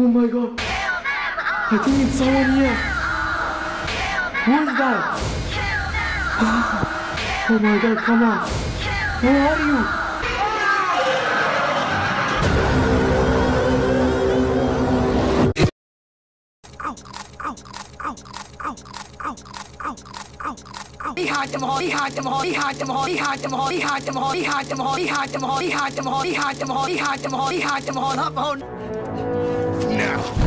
Oh my god. I think it's someone here. Who is that? Oh my god, come on. Who are you? ow, ow, ow. Behind them all, behind them all, behind them all, behind them all, behind them all, behind them all, behind them all, behind them all, behind them all, behind them all, behind them all, up on. Now.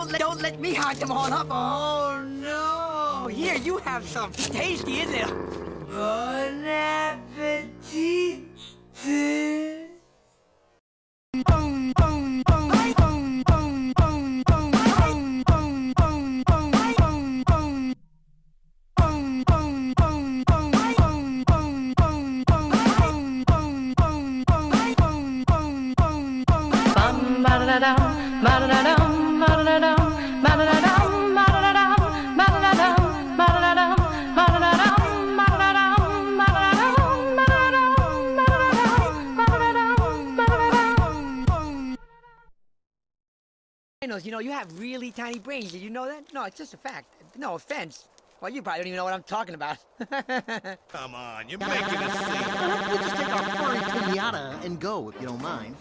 Don't let, don't let me hide them all up. Oh no! Here, you have some. Tasty, isn't it? Bon appetit. Da da dum, ba da da ba da da Knows, you know, you have really tiny brains. Did you know that? No, it's just a fact. No offense. Well, you probably don't even know what I'm talking about. Come on, you're making us sick. We'll just take our furry pinata and go, if you don't mind.